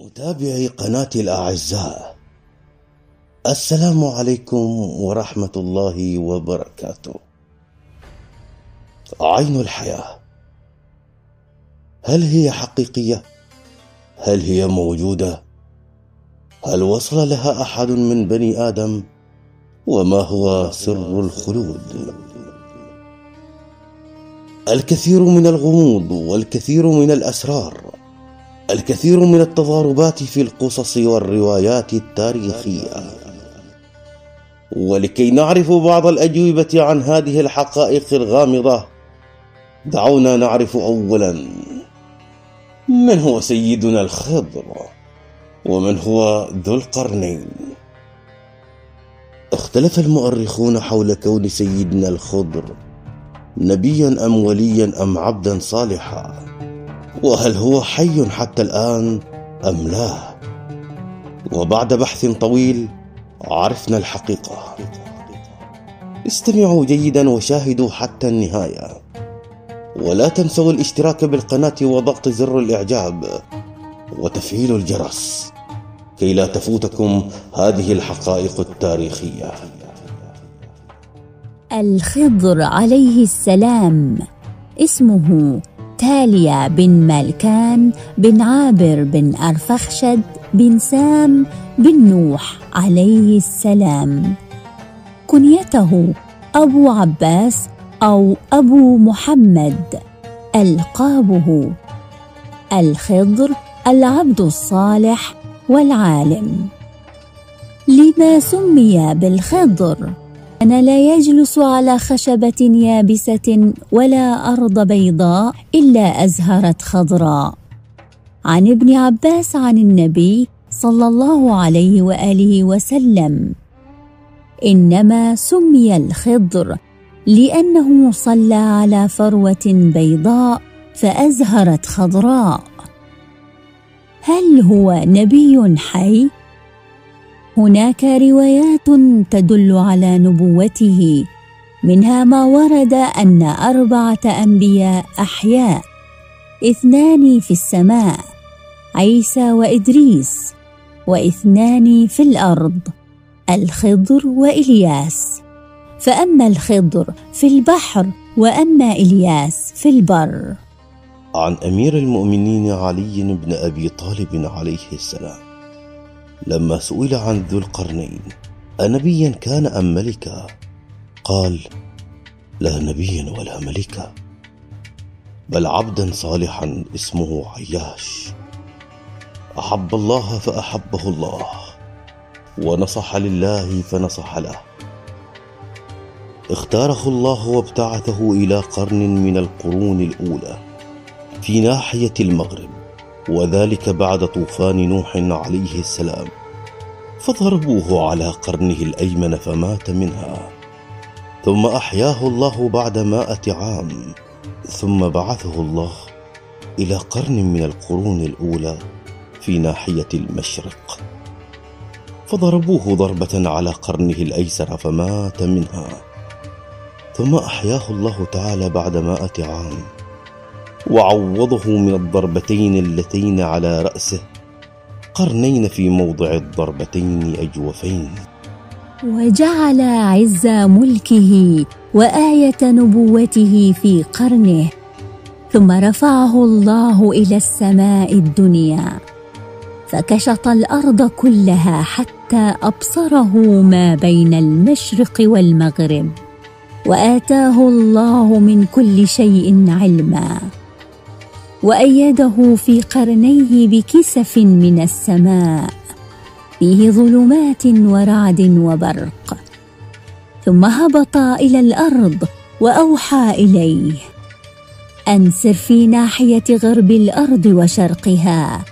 متابعي قناتي الأعزاء السلام عليكم ورحمة الله وبركاته عين الحياة هل هي حقيقية؟ هل هي موجودة؟ هل وصل لها أحد من بني آدم؟ وما هو سر الخلود؟ الكثير من الغموض والكثير من الأسرار الكثير من التضاربات في القصص والروايات التاريخية. ولكي نعرف بعض الأجوبة عن هذه الحقائق الغامضة دعونا نعرف اولا من هو سيدنا الخضر ومن هو ذو القرنين. اختلف المؤرخون حول كون سيدنا الخضر نبيا أم وليا أم عبدا صالحا. وهل هو حي حتى الآن أم لا؟ وبعد بحث طويل عرفنا الحقيقة. استمعوا جيدا وشاهدوا حتى النهاية. ولا تنسوا الاشتراك بالقناة وضغط زر الإعجاب وتفعيل الجرس كي لا تفوتكم هذه الحقائق التاريخية. الخضر عليه السلام. اسمه تاليا بن مالكان بن عابر بن أرفخشد بن سام بن نوح عليه السلام. كنيته أبو عباس أو أبو محمد. ألقابه الخضر العبد الصالح والعالم. لما سمي بالخضر؟ أنا لا يجلس على خشبة يابسة ولا أرض بيضاء إلا أزهرت خضراء عن ابن عباس عن النبي صلى الله عليه وآله وسلم. إنما سمي الخضر لأنه صلى على فروة بيضاء فأزهرت خضراء. هل هو نبي حي؟ هناك روايات تدل على نبوته منها ما ورد أن أربعة أنبياء أحياء اثنان في السماء عيسى وإدريس واثنان في الأرض الخضر وإلياس. فأما الخضر في البحر وأما إلياس في البر. عن أمير المؤمنين علي بن أبي طالب عليه السلام. لما سئل عن ذو القرنين أنبيا كان أم ملكا قال لا نبيا ولا ملكا بل عبدا صالحا اسمه عياش. أحب الله فأحبه الله ونصح لله فنصح له. اختاره الله وابتعثه إلى قرن من القرون الأولى في ناحية المغرب. وذلك بعد طوفان نوح عليه السلام. فضربوه على قرنه الأيمن فمات منها. ثم أحياه الله بعد مائة عام. ثم بعثه الله إلى قرن من القرون الأولى في ناحية المشرق. فضربوه ضربة على قرنه الأيسر فمات منها. ثم أحياه الله تعالى بعد مائة عام. وعوضه من الضربتين اللتين على رأسه قرنين في موضع الضربتين أجوفين. وجعل عز ملكه وآية نبوته في قرنه ثم رفعه الله إلى السماء الدنيا فكشط الأرض كلها حتى أبصره ما بين المشرق والمغرب وآتاه الله من كل شيء علما. وايده في قرنيه بكسف من السماء فيه ظلمات ورعد وبرق. ثم هبط إلى الأرض وأوحى إليه أنسر في ناحية غرب الأرض وشرقها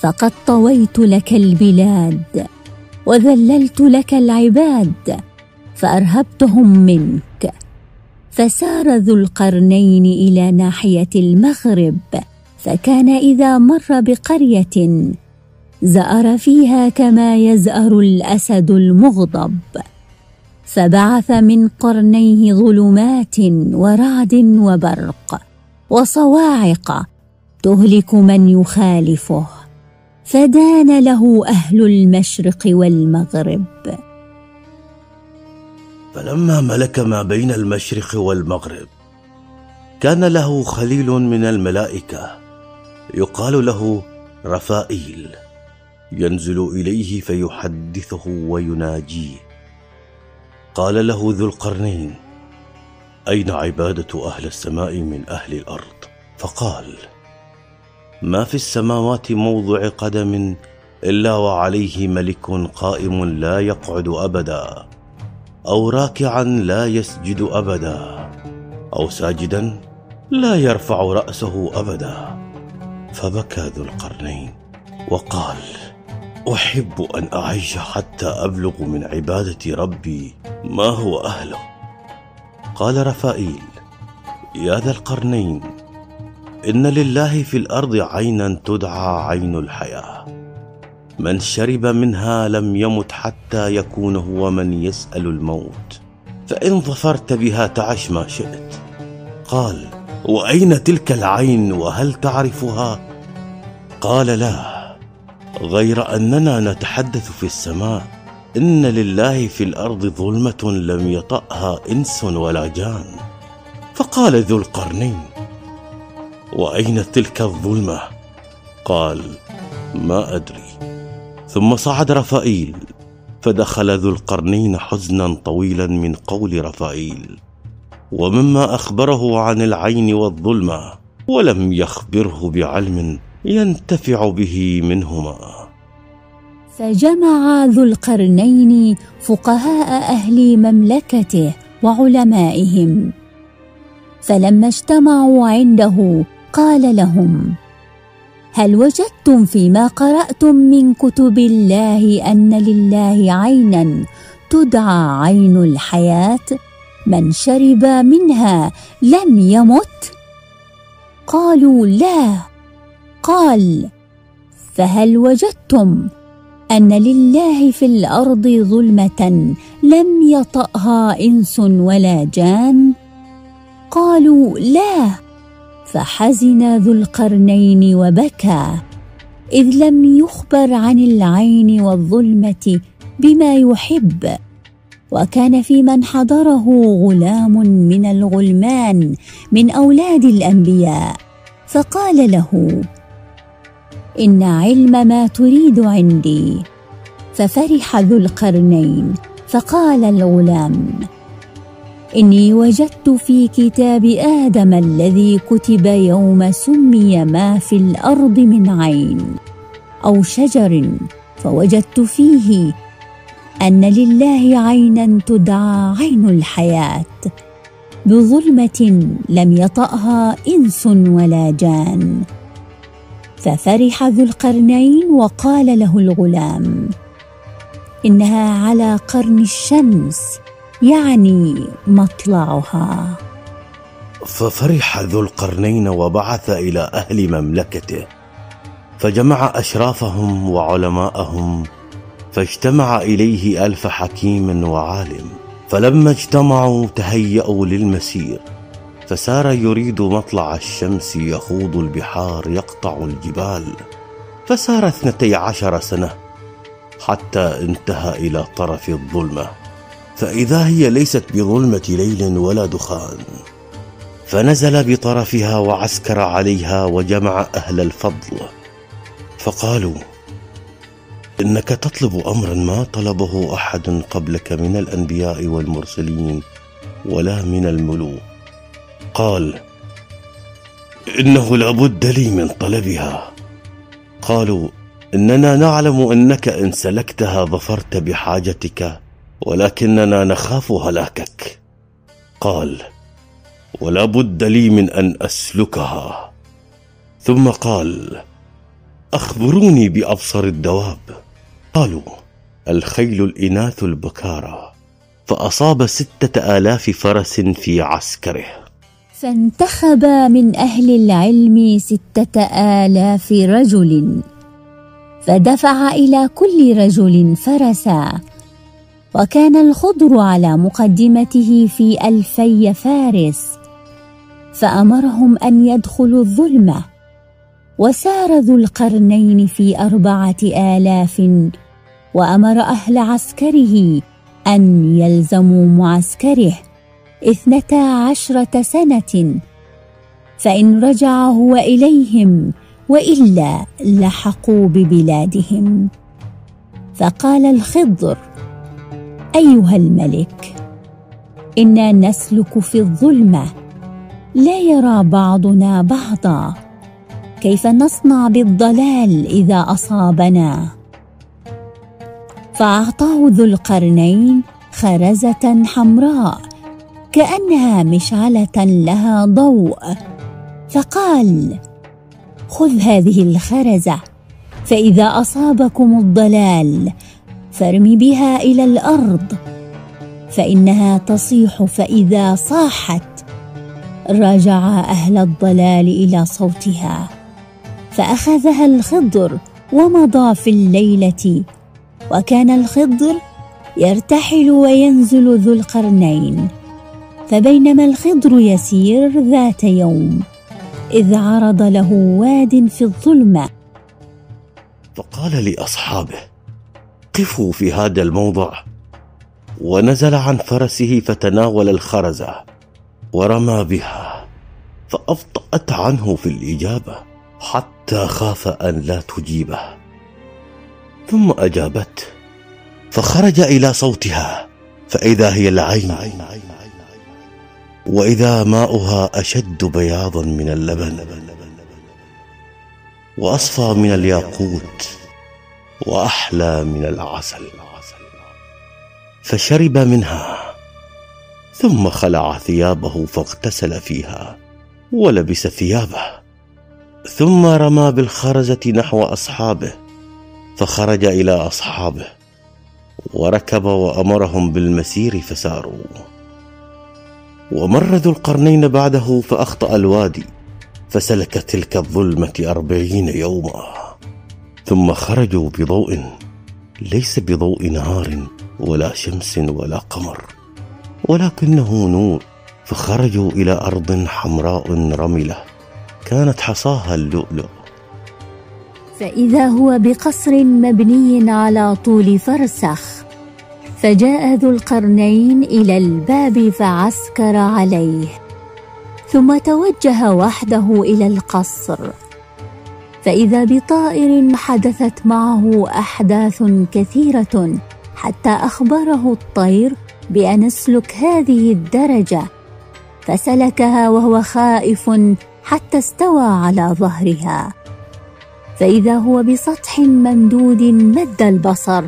فقد طويت لك البلاد وذللت لك العباد فأرهبتهم منك. فسار ذو القرنين إلى ناحية المغرب فكان إذا مر بقرية زأر فيها كما يزأر الأسد المغضب. فبعث من قرنيه ظلمات ورعد وبرق وصواعق تهلك من يخالفه فدان له أهل المشرق والمغرب. فلما ملك ما بين المشرق والمغرب كان له خليل من الملائكة يقال له رفائيل ينزل إليه فيحدثه ويناجيه. قال له ذو القرنين أين عبادة أهل السماء من أهل الأرض؟ فقال ما في السماوات موضع قدم إلا وعليه ملك قائم لا يقعد أبدا. أو راكعا لا يسجد أبدا أو ساجدا لا يرفع رأسه أبدا. فبكى ذو القرنين وقال أحب أن أعيش حتى أبلغ من عبادة ربي ما هو أهله. قال رفائيل يا ذا القرنين إن لله في الأرض عينا تدعى عين الحياة. من شرب منها لم يمت حتى يكون هو من يسأل الموت. فإن ظفرت بها تعش ما شئت. قال وأين تلك العين وهل تعرفها؟ قال لا غير أننا نتحدث في السماء. إن لله في الأرض ظلمة لم يطأها إنس ولا جان. فقال ذو القرنين وأين تلك الظلمة؟ قال ما أدري. ثم صعد رفائيل فدخل ذو القرنين حزنا طويلا من قول رفائيل ومما أخبره عن العين والظلمة ولم يخبره بعلم ينتفع به منهما. فجمع ذو القرنين فقهاء أهل مملكته وعلمائهم فلما اجتمعوا عنده قال لهم هل وجدتم فيما قرأتم من كتب الله أن لله عينا تدعى عين الحياة؟ من شرب منها لم يمت؟ قالوا لا. قال فهل وجدتم أن لله في الأرض ظلمة لم يطأها إنس ولا جان؟ قالوا لا. فحزن ذو القرنين وبكى إذ لم يخبر عن العين والظلمة بما يحب وكان في من حضره غلام من الغلمان من أولاد الأنبياء فقال له إن علم ما تريد عندي. ففرح ذو القرنين فقال الغلام إني وجدت في كتاب آدم الذي كتب يوم سمي ما في الأرض من عين أو شجر فوجدت فيه أن لله عينا تدعى عين الحياة بظلمة لم يطأها إنس ولا جان. ففرح ذو القرنين وقال له الغلام إنها على قرن الشمس يعني مطلعها. ففرح ذو القرنين وبعث إلى أهل مملكته فجمع أشرافهم وعلماءهم فاجتمع إليه ألف حكيم وعالم فلما اجتمعوا تهيأوا للمسير فسار يريد مطلع الشمس يخوض البحار يقطع الجبال فسار اثنتي عشر سنة حتى انتهى إلى طرف الظلمة. فإذا هي ليست بظلمة ليل ولا دخان فنزل بطرفها وعسكر عليها وجمع أهل الفضل. فقالوا إنك تطلب أمرا ما طلبه أحد قبلك من الأنبياء والمرسلين ولا من الملوك. قال إنه لابد لي من طلبها. قالوا إننا نعلم أنك إن سلكتها ظفرت بحاجتك ولكننا نخاف هلاكك. قال ولا بد لي من أن أسلكها. ثم قال أخبروني بأبصر الدواب. قالوا الخيل الإناث البكارة. فأصاب ستة آلاف فرس في عسكره. فانتخب من أهل العلم ستة آلاف رجل. فدفع إلى كل رجل فرسا. وكان الخضر على مقدمته في ألفي فارس فأمرهم أن يدخلوا الظلمة وسار ذو القرنين في أربعة آلاف وأمر أهل عسكره أن يلزموا معسكره اثنتا عشرة سنة فإن رجع هو إليهم وإلا لحقوا ببلادهم. فقال الخضر أيها الملك إنا نسلك في الظلمة لا يرى بعضنا بعضا. كيف نصنع بالضلال إذا أصابنا؟ فأعطاه ذو القرنين خرزة حمراء كأنها مشعلة لها ضوء. فقال خذ هذه الخرزة فإذا أصابكم الضلال فارم بها إلى الأرض فإنها تصيح فإذا صاحت. رجع أهل الضلال إلى صوتها فأخذها الخضر ومضى في الليلة. وكان الخضر يرتحل وينزل ذو القرنين فبينما الخضر يسير ذات يوم إذ عرض له واد في الظلمة. فقال لأصحابه قفوا في هذا الموضع. ونزل عن فرسه فتناول الخرزة ورمى بها فأبطأت عنه في الإجابة حتى خاف أن لا تجيبه. ثم أجابته فخرج إلى صوتها فإذا هي العين وإذا ماؤها أشد بياضا من اللبن وأصفى من الياقوت. وأحلى من العسل. فشرب منها ثم خلع ثيابه فاغتسل فيها ولبس ثيابه ثم رمى بالخرزة نحو أصحابه فخرج إلى أصحابه وركب وأمرهم بالمسير فساروا. ومر ذو القرنين بعده فأخطأ الوادي فسلك تلك الظلمة أربعين يوما. ثم خرجوا بضوء ليس بضوء نهار ولا شمس ولا قمر ولكنه نور فخرجوا إلى أرض حمراء رملة كانت حصاها اللؤلؤ. فإذا هو بقصر مبني على طول فرسخ فجاء ذو القرنين إلى الباب فعسكر عليه ثم توجه وحده إلى القصر. فإذا بطائر حدثت معه أحداث كثيرة حتى أخبره الطير بأن اسلك هذه الدرجة فسلكها وهو خائف حتى استوى على ظهرها. فإذا هو بسطح ممدود مد البصر.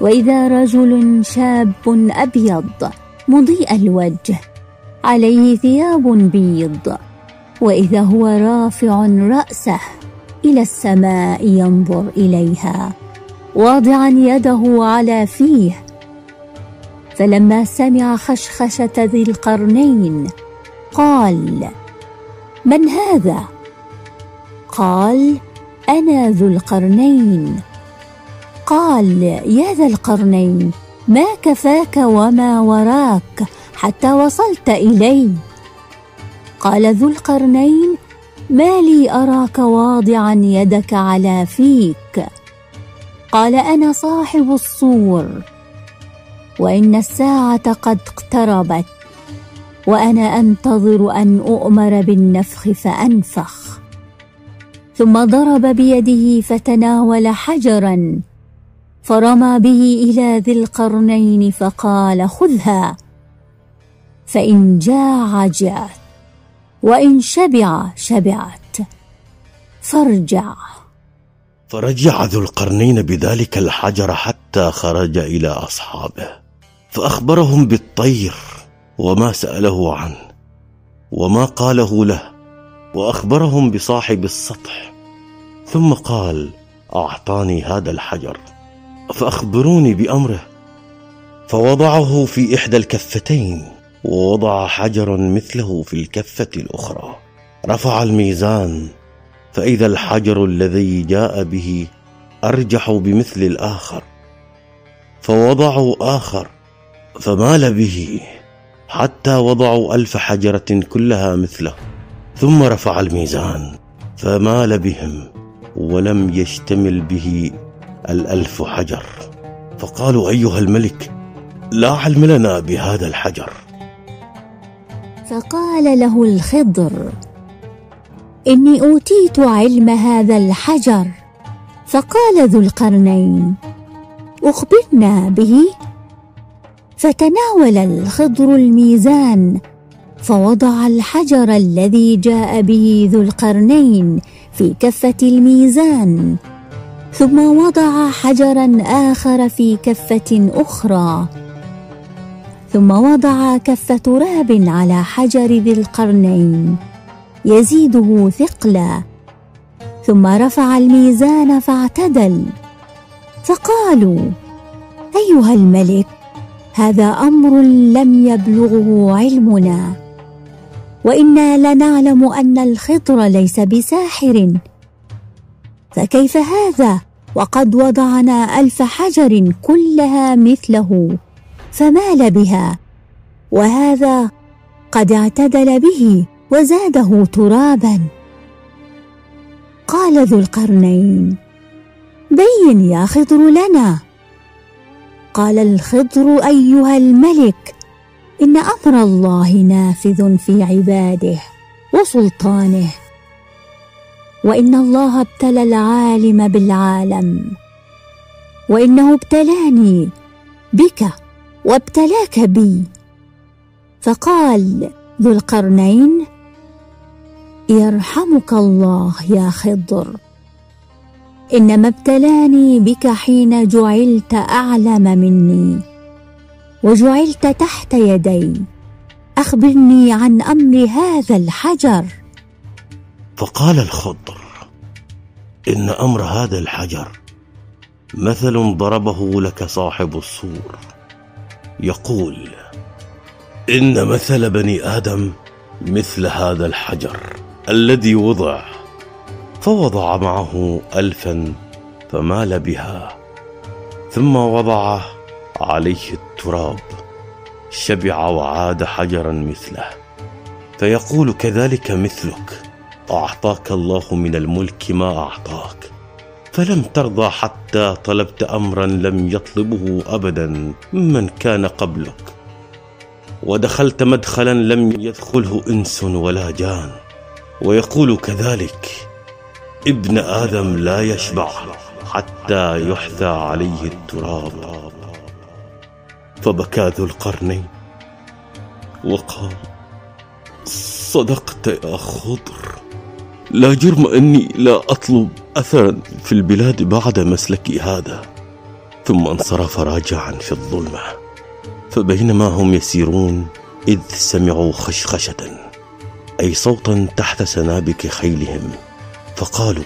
وإذا رجل شاب أبيض مضيء الوجه عليه ثياب بيض. وإذا هو رافع رأسه إلى السماء ينظر إليها واضعا يده على فيه. فلما سمع خشخشة ذي القرنين قال من هذا؟ قال أنا ذو القرنين. قال يا ذا القرنين ما كفاك وما وراك حتى وصلت الي قال ذو القرنين ما لي أراك واضعا يدك على فيك. قال أنا صاحب الصور وإن الساعة قد اقتربت وأنا أنتظر أن أؤمر بالنفخ فأنفخ. ثم ضرب بيده فتناول حجرا فرمى به إلى ذي القرنين فقال خذها فإن جاع جاءت. وإن شبع شبعت. فارجع. فرجع ذو القرنين بذلك الحجر حتى خرج إلى أصحابه فأخبرهم بالطير وما سأله عنه وما قاله له وأخبرهم بصاحب السطح ثم قال أعطاني هذا الحجر فأخبروني بأمره فوضعه في إحدى الكفتين. ووضع حجرا مثله في الكفة الأخرى. رفع الميزان فإذا الحجر الذي جاء به أرجح بمثل الآخر. فوضعوا آخر فمال به حتى وضعوا ألف حجرة كلها مثله. ثم رفع الميزان فمال بهم ولم يشتمل به الألف حجر. فقالوا أيها الملك لا علم لنا بهذا الحجر. فقال له الخضر إني أوتيت علم هذا الحجر. فقال ذو القرنين أخبرنا به. فتناول الخضر الميزان فوضع الحجر الذي جاء به ذو القرنين في كفة الميزان ثم وضع حجرا آخر في كفة أخرى ثم وضع كف تراب على حجر ذي القرنين يزيده ثقلا. ثم رفع الميزان فاعتدل. فقالوا أيها الملك هذا أمر لم يبلغه علمنا. وإنا لنعلم أن الخضر ليس بساحر. فكيف هذا؟ وقد وضعنا ألف حجر كلها مثله. فمال بها. وهذا قد اعتدل به وزاده ترابا. قال ذو القرنين بين يا خضر لنا. قال الخضر أيها الملك إن أمر الله نافذ في عباده وسلطانه وإن الله ابتلى العالم بالعالم وإنه ابتلاني بك. وابتلاك بي. فقال ذو القرنين يرحمك الله يا خضر. إنما ابتلاني بك حين جعلت أعلم مني وجعلت تحت يدي. أخبرني عن أمر هذا الحجر. فقال الخضر إن أمر هذا الحجر مثل ضربه لك صاحب الصور. يقول إن مثل بني آدم مثل هذا الحجر الذي وضع فوضع معه الفا فمال بها ثم وضع عليه التراب شبع وعاد حجرا مثله. فيقول كذلك مثلك أعطاك الله من الملك ما أعطاك. فلم ترضى حتى طلبت أمرا لم يطلبه أبدا من كان قبلك. ودخلت مدخلا لم يدخله إنس ولا جان. ويقول كذلك ابن آدم لا يشبع حتى يحثى عليه التراب. فبكى ذو القرنين وقال صدقت يا خضر. لا جرم أني لا أطلب اثرا في البلاد بعد مسلكي هذا. ثم انصرف راجعا في الظلمة. فبينما هم يسيرون إذ سمعوا خشخشة أي صوتا تحت سنابك خيلهم. فقالوا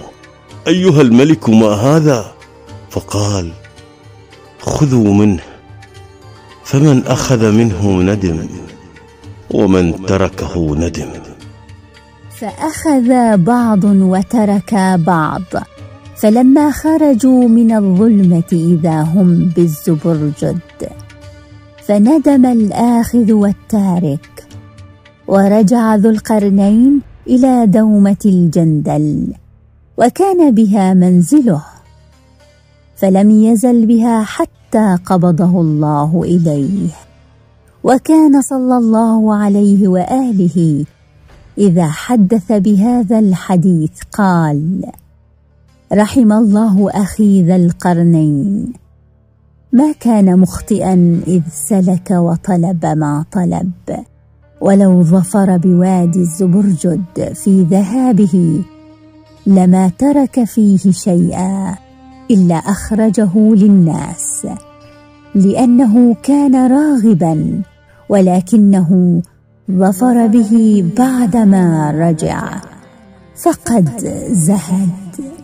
أيها الملك ما هذا؟ فقال خذوا منه. فمن أخذ منه ندم ومن تركه ندم. فأخذ بعض وترك بعض فلما خرجوا من الظلمة إذا هم بالزبرجد. فندم الآخذ والتارك ورجع ذو القرنين إلى دومة الجندل وكان بها منزله. فلم يزل بها حتى قبضه الله إليه وكان صلى الله عليه وآله إذا حدث بهذا الحديث قال رحم الله أخي ذا القرنين. ما كان مخطئا إذ سلك وطلب ما طلب. ولو ظفر بوادي الزبرجد في ذهابه لما ترك فيه شيئا إلا أخرجه للناس لأنه كان راغبا ولكنه ظفر به بعدما رجع. فقد زهد.